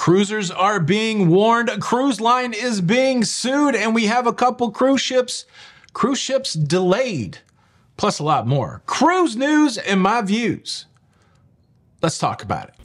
Cruisers are being warned. A cruise line is being sued, and we have a couple cruise ships, cruise ships delayed, plus a lot more. Cruise news and my views. Let's talk about it.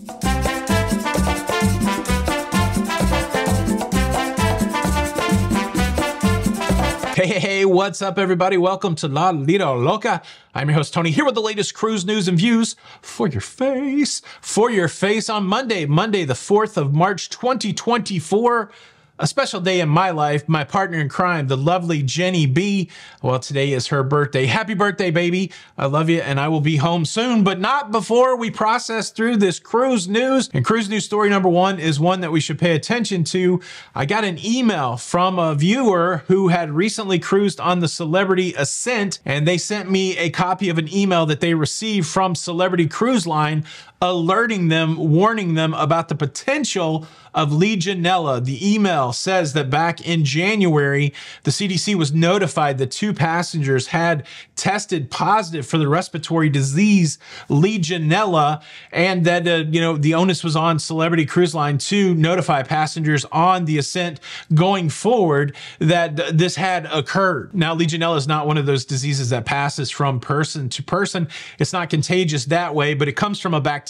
Hey, hey, what's up, everybody? Welcome to La Lido Loca. I'm your host, Tony, here with the latest cruise news and views for your face. For your face on Monday, Monday, the 4th of March, 2024 a special day in my life. My partner in crime, the lovely Jenny B. Well, today is her birthday. Happy birthday, baby. I love you, and I will be home soon, but not before we process through this cruise news. And cruise news story number one is one that we should pay attention to. I got an email from a viewer who had recently cruised on the Celebrity Ascent, and they sent me a copy of an email that they received from Celebrity Cruise Line alerting them, warning them about the potential of Legionella. The email says that back in January, the CDC was notified that two passengers had tested positive for the respiratory disease Legionella, and that uh, you know the onus was on Celebrity Cruise Line to notify passengers on the ascent going forward that th- this had occurred. Now, Legionella is not one of those diseases that passes from person to person. It's not contagious that way, but it comes from a bacteria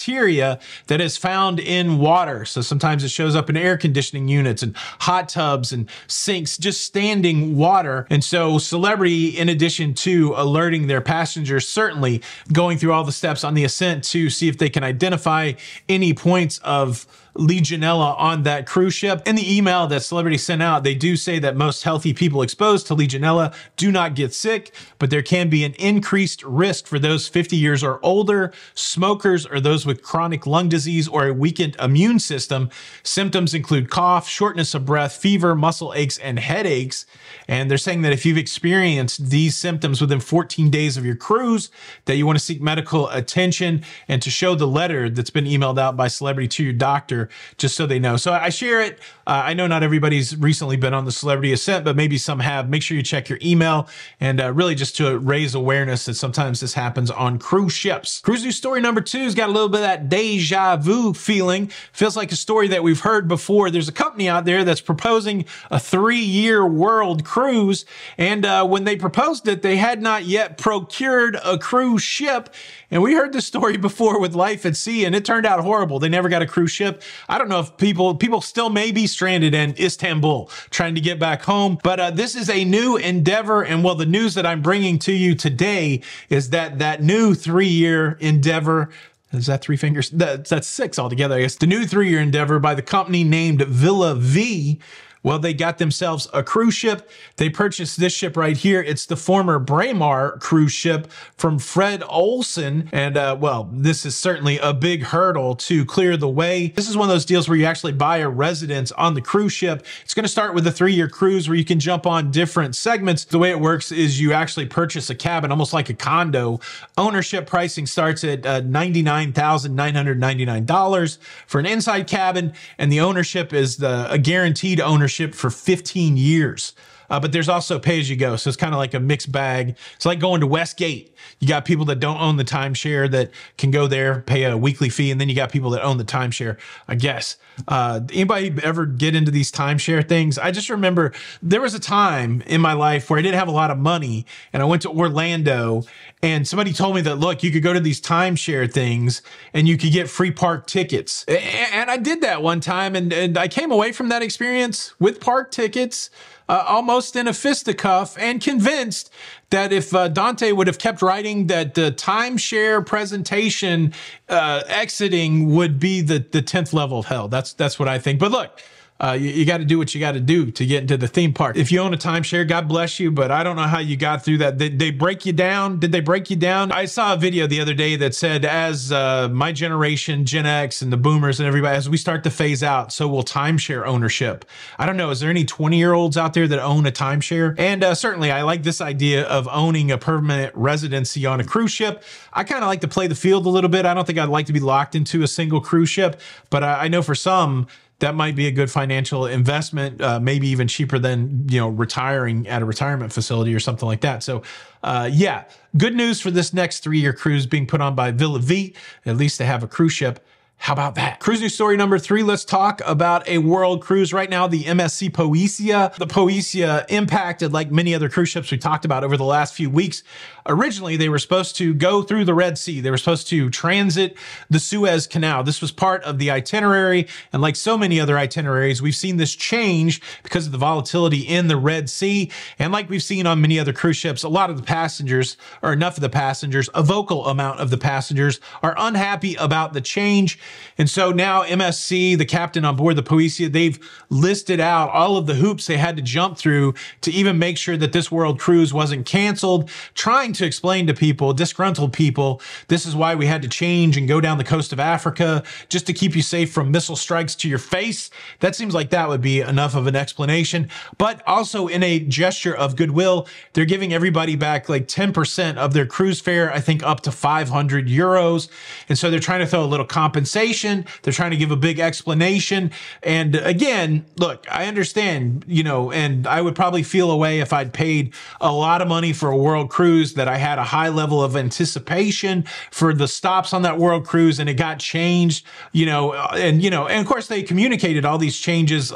that is found in water. So sometimes it shows up in air conditioning units and hot tubs and sinks, just standing water. And so, Celebrity, in addition to alerting their passengers, certainly going through all the steps on the ascent to see if they can identify any points of Legionella on that cruise ship. In the email that Celebrity sent out, they do say that most healthy people exposed to Legionella do not get sick, but there can be an increased risk for those 50 years or older, smokers, or those with chronic lung disease or a weakened immune system. Symptoms include cough, shortness of breath, fever, muscle aches, and headaches. And they're saying that if you've experienced these symptoms within 14 days of your cruise, that you want to seek medical attention and to show the letter that's been emailed out by Celebrity to your doctor just so they know. So I share it. Uh, I know not everybody's recently been on the celebrity ascent, but maybe some have. Make sure you check your email and uh, really just to raise awareness that sometimes this happens on cruise ships. Cruise news story number two's got a little bit of that deja vu feeling. Feels like a story that we've heard before. There's a company out there that's proposing a three year world cruise. And uh, when they proposed it, they had not yet procured a cruise ship. And we heard this story before with Life at Sea, and it turned out horrible. They never got a cruise ship. I don't know if people people still may be stranded in Istanbul trying to get back home, but uh, this is a new endeavor. And well, the news that I'm bringing to you today is that that new three year endeavor is that three fingers? That's, that's six altogether, I guess. The new three year endeavor by the company named Villa Vie. Well, they got themselves a cruise ship. They purchased this ship right here. It's the former Braemar cruise ship from Fred Olsen. And uh, well, this is certainly a big hurdle to clear the way. This is one of those deals where you actually buy a residence on the cruise ship. It's going to start with a three year cruise where you can jump on different segments. The way it works is you actually purchase a cabin, almost like a condo. Ownership pricing starts at uh, $99,999 for an inside cabin, and the ownership is the a guaranteed ownership for 15 years. Uh, but there's also pay as you go. So it's kind of like a mixed bag. It's like going to Westgate. You got people that don't own the timeshare that can go there, pay a weekly fee, and then you got people that own the timeshare, I guess. Uh, anybody ever get into these timeshare things? I just remember there was a time in my life where I didn't have a lot of money and I went to Orlando and somebody told me that, look, you could go to these timeshare things and you could get free park tickets. And I did that one time and, and I came away from that experience with park tickets uh, almost in a fisticuff and convinced that if uh, Dante would have kept writing, that the timeshare presentation uh, exiting would be the the tenth level of hell. That's that's what I think. But look. Uh, you, you got to do what you got to do to get into the theme park. If you own a timeshare, God bless you, but I don't know how you got through that. Did they break you down? Did they break you down? I saw a video the other day that said, as uh, my generation, Gen X, and the boomers and everybody, as we start to phase out, so will timeshare ownership. I don't know. Is there any 20 year olds out there that own a timeshare? And uh, certainly, I like this idea of owning a permanent residency on a cruise ship. I kind of like to play the field a little bit. I don't think I'd like to be locked into a single cruise ship, but I, I know for some, that might be a good financial investment, uh, maybe even cheaper than you know retiring at a retirement facility or something like that. So, uh, yeah, good news for this next three-year cruise being put on by Villa Vie. At least they have a cruise ship. How about that? Cruise news story number three. Let's talk about a world cruise right now, the MSC Poesia. The Poesia impacted like many other cruise ships we talked about over the last few weeks. Originally, they were supposed to go through the Red Sea. They were supposed to transit the Suez Canal. This was part of the itinerary. And like so many other itineraries, we've seen this change because of the volatility in the Red Sea. And like we've seen on many other cruise ships, a lot of the passengers, or enough of the passengers, a vocal amount of the passengers are unhappy about the change. And so now MSC, the captain on board the Poesia, they've listed out all of the hoops they had to jump through to even make sure that this world cruise wasn't canceled, trying to explain to people, disgruntled people, this is why we had to change and go down the coast of Africa just to keep you safe from missile strikes to your face. That seems like that would be enough of an explanation. But also in a gesture of goodwill, they're giving everybody back like 10% of their cruise fare, I think up to 500 euros. And so they're trying to throw a little compensation. They're trying to give a big explanation. And again, look, I understand, you know, and I would probably feel a way if I'd paid a lot of money for a world cruise that I had a high level of anticipation for the stops on that world cruise and it got changed, you know, and, you know, and of course they communicated all these changes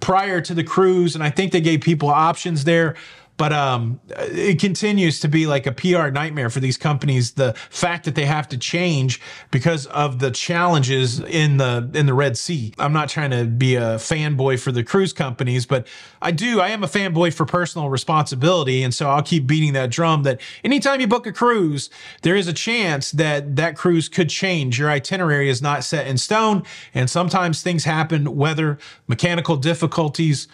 prior to the cruise. And I think they gave people options there but um, it continues to be like a PR nightmare for these companies. The fact that they have to change because of the challenges in the in the Red Sea. I'm not trying to be a fanboy for the cruise companies, but I do. I am a fanboy for personal responsibility, and so I'll keep beating that drum. That anytime you book a cruise, there is a chance that that cruise could change. Your itinerary is not set in stone, and sometimes things happen. Weather, mechanical difficulties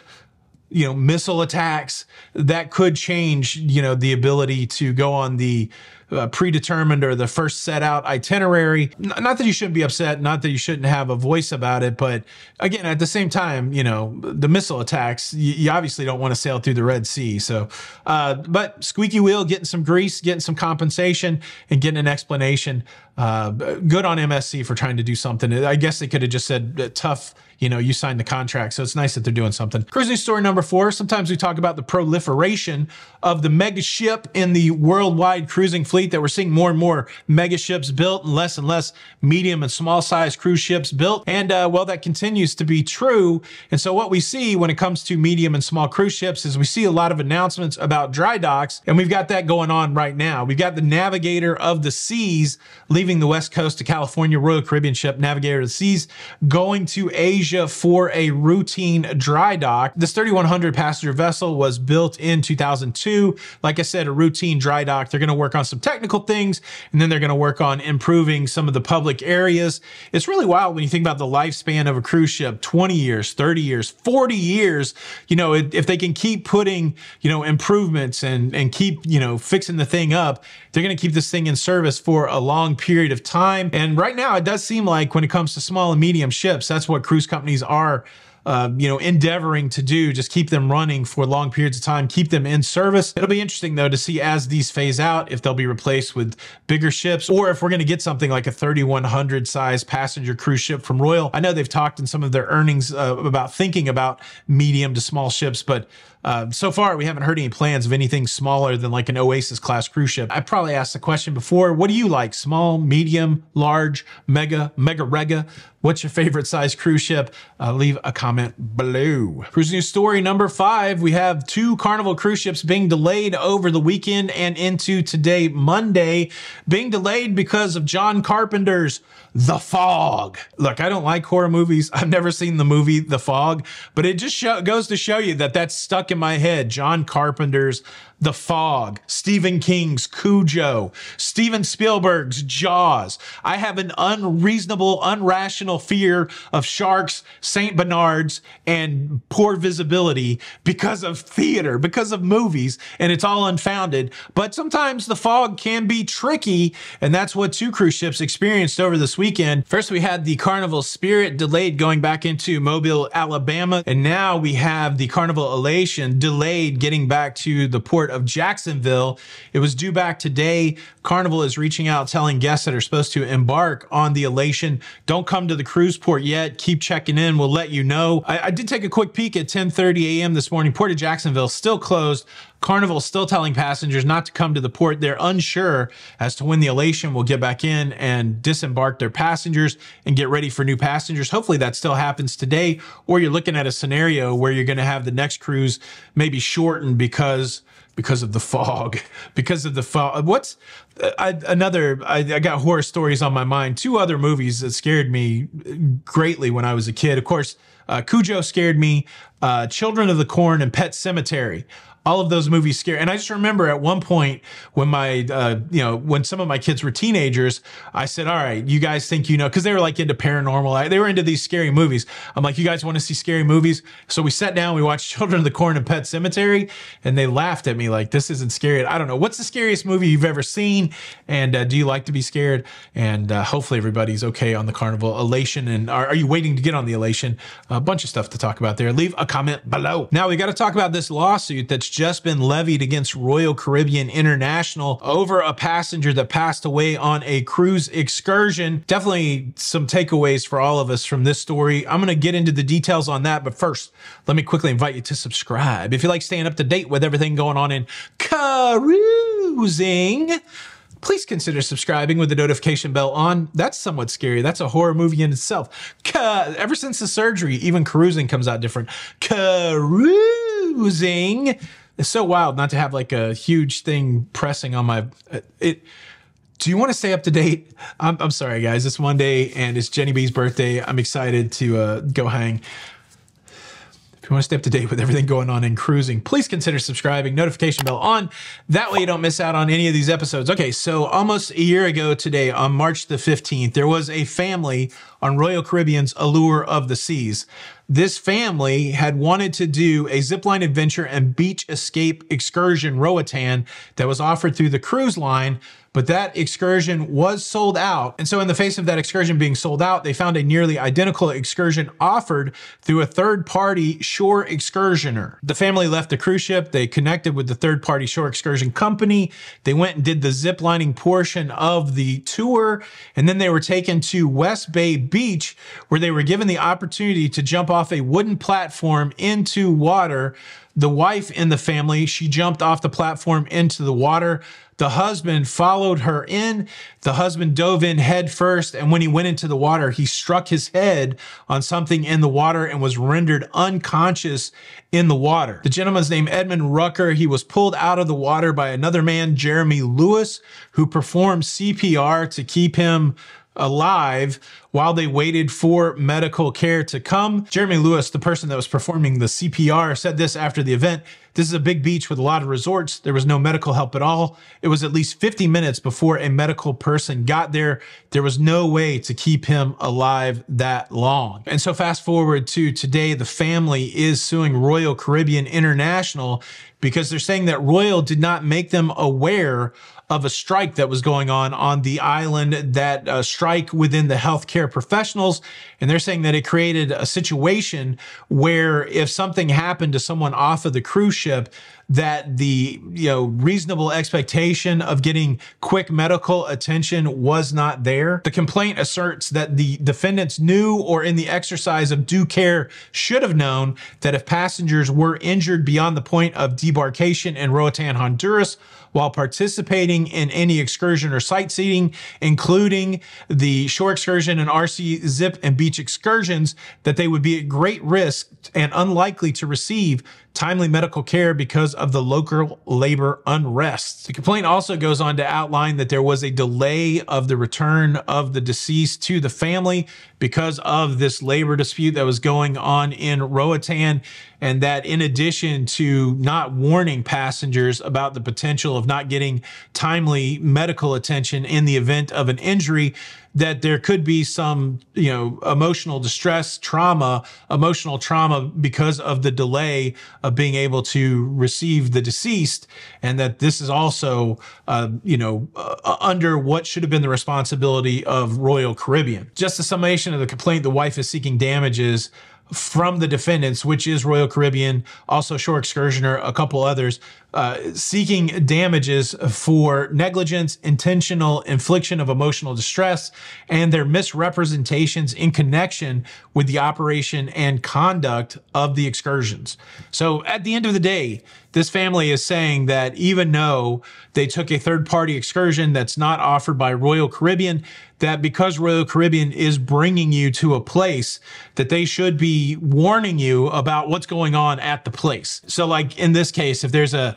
you know, missile attacks that could change, you know, the ability to go on the uh, predetermined or the first set out itinerary. Not that you shouldn't be upset, not that you shouldn't have a voice about it, but again, at the same time, you know, the missile attacks, you, you obviously don't want to sail through the Red Sea. So, uh, but squeaky wheel, getting some grease, getting some compensation, and getting an explanation. Uh, good on MSC for trying to do something. I guess they could have just said uh, tough you know, you signed the contract. So it's nice that they're doing something. Cruising story number four. Sometimes we talk about the proliferation of the mega ship in the worldwide cruising fleet that we're seeing more and more mega ships built and less and less medium and small size cruise ships built. And uh, well, that continues to be true. And so what we see when it comes to medium and small cruise ships is we see a lot of announcements about dry docks. And we've got that going on right now. We've got the Navigator of the Seas leaving the west coast of California, Royal Caribbean ship Navigator of the Seas, going to Asia for a routine dry dock. This 3,100 passenger vessel was built in 2002 like I said, a routine dry dock. They're going to work on some technical things and then they're going to work on improving some of the public areas. It's really wild when you think about the lifespan of a cruise ship 20 years, 30 years, 40 years. You know, if they can keep putting, you know, improvements and, and keep, you know, fixing the thing up, they're going to keep this thing in service for a long period of time. And right now, it does seem like when it comes to small and medium ships, that's what cruise companies are uh, you know, endeavoring to do, just keep them running for long periods of time, keep them in service. It'll be interesting though to see as these phase out if they'll be replaced with bigger ships or if we're going to get something like a 3100 size passenger cruise ship from Royal. I know they've talked in some of their earnings uh, about thinking about medium to small ships, but uh, so far, we haven't heard any plans of anything smaller than like an Oasis class cruise ship. I probably asked the question before. What do you like? Small, medium, large, mega, mega rega? What's your favorite size cruise ship? Uh, leave a comment below. Cruise news story number five. We have two Carnival cruise ships being delayed over the weekend and into today, Monday, being delayed because of John Carpenter's The Fog. Look, I don't like horror movies. I've never seen the movie The Fog, but it just show, goes to show you that that's stuck in my head. John Carpenter's the Fog, Stephen King's Cujo, Steven Spielberg's Jaws. I have an unreasonable, unrational fear of sharks, St. Bernards, and poor visibility because of theater, because of movies, and it's all unfounded. But sometimes the fog can be tricky, and that's what two cruise ships experienced over this weekend. First, we had the Carnival Spirit delayed going back into Mobile, Alabama, and now we have the Carnival Elation delayed getting back to the port of Jacksonville. It was due back today. Carnival is reaching out, telling guests that are supposed to embark on the Elation, don't come to the cruise port yet. Keep checking in. We'll let you know. I, I did take a quick peek at 10:30 a.m. this morning. Port of Jacksonville still closed. Carnival still telling passengers not to come to the port. They're unsure as to when the Elation will get back in and disembark their passengers and get ready for new passengers. Hopefully that still happens today, or you're looking at a scenario where you're going to have the next cruise maybe shortened because because of the fog, because of the fog. What's I, another? I, I, got horror stories on my mind. Two other movies that scared me greatly when I was a kid. Of course, uh, Cujo scared me. Uh, Children of the Corn and Pet Sematary all of those movies scare. And I just remember at one point when my, uh, you know, when some of my kids were teenagers, I said, all right, you guys think you know, because they were like into paranormal. They were into these scary movies. I'm like, you guys want to see scary movies? So we sat down, we watched Children of the Corn and Pet Sematary, and they laughed at me like, this isn't scary. I don't know. What's the scariest movie you've ever seen? And uh, do you like to be scared? And uh, hopefully everybody's okay on the Carnival Elation. And are, are you waiting to get on the Elation? A bunch of stuff to talk about there. Leave a comment below. Now we got to talk about this lawsuit that's just been levied against Royal Caribbean International over a passenger that passed away on a cruise excursion. Definitely some takeaways for all of us from this story. I'm going to get into the details on that, but first, let me quickly invite you to subscribe. If you like staying up to date with everything going on in cruising, please consider subscribing with the notification bell on. That's somewhat scary. That's a horror movie in itself. Ever since the surgery, even cruising comes out different. Cruising. It's so wild not to have like a huge thing pressing on my uh, it. Do you want to stay up to date? I'm, I'm sorry, guys. It's Monday and it's Jenny B's birthday. I'm excited to uh, go hang. If you want to stay up to date with everything going on in cruising, please consider subscribing, notification bell on. That way you don't miss out on any of these episodes. Okay, so almost a year ago today, on March the 15th, there was a family on Royal Caribbean's Allure of the Seas. This family had wanted to do a zipline adventure and beach escape excursion Roatan that was offered through the cruise line but that excursion was sold out. And so, in the face of that excursion being sold out, they found a nearly identical excursion offered through a third party shore excursioner. The family left the cruise ship, they connected with the third party shore excursion company, they went and did the zip lining portion of the tour, and then they were taken to West Bay Beach, where they were given the opportunity to jump off a wooden platform into water. The wife in the family, she jumped off the platform into the water. The husband followed her in. The husband dove in head first. And when he went into the water, he struck his head on something in the water and was rendered unconscious in the water. The gentleman's name Edmund Rucker. He was pulled out of the water by another man, Jeremy Lewis, who performed CPR to keep him alive while they waited for medical care to come. Jeremy Lewis, the person that was performing the CPR, said this after the event. This is a big beach with a lot of resorts. There was no medical help at all. It was at least 50 minutes before a medical person got there. There was no way to keep him alive that long. And so fast forward to today, the family is suing Royal Caribbean International because they're saying that Royal did not make them aware of a strike that was going on on the island, that uh, strike within the healthcare professionals. And they're saying that it created a situation where if something happened to someone off of the cruise ship, that the you know reasonable expectation of getting quick medical attention was not there. The complaint asserts that the defendants knew or in the exercise of due care should have known that if passengers were injured beyond the point of debarkation in Roatan, Honduras, while participating in any excursion or sightseeing, including the shore excursion and RC zip and beach excursions, that they would be at great risk and unlikely to receive timely medical care because of the local labor unrest. The complaint also goes on to outline that there was a delay of the return of the deceased to the family because of this labor dispute that was going on in Roatan, and that in addition to not warning passengers about the potential of not getting timely medical attention in the event of an injury, that there could be some, you know, emotional distress, trauma, emotional trauma because of the delay of being able to receive the deceased, and that this is also, uh, you know, uh, under what should have been the responsibility of Royal Caribbean. Just a summation of the complaint: the wife is seeking damages from the defendants, which is Royal Caribbean, also Shore Excursioner, a couple others, uh, seeking damages for negligence, intentional infliction of emotional distress, and their misrepresentations in connection with the operation and conduct of the excursions. So at the end of the day, this family is saying that even though they took a third party excursion that's not offered by Royal Caribbean, that because Royal Caribbean is bringing you to a place that they should be warning you about what's going on at the place. So like in this case, if there's a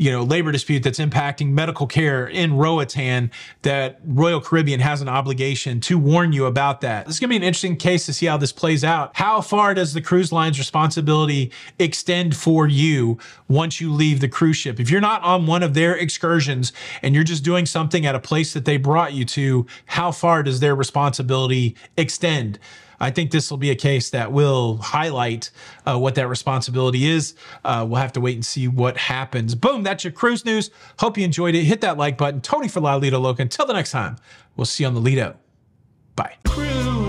you know, labor dispute that's impacting medical care in Roatan that Royal Caribbean has an obligation to warn you about that. This is going to be an interesting case to see how this plays out. How far does the cruise line's responsibility extend for you once you leave the cruise ship? If you're not on one of their excursions and you're just doing something at a place that they brought you to, how far does their responsibility extend? I think this will be a case that will highlight uh, what that responsibility is. Uh, we'll have to wait and see what happens. Boom, that's your cruise news. Hope you enjoyed it. Hit that like button. Tony for La Lido Loca. Until the next time, we'll see you on the Lido. Bye. Cruise.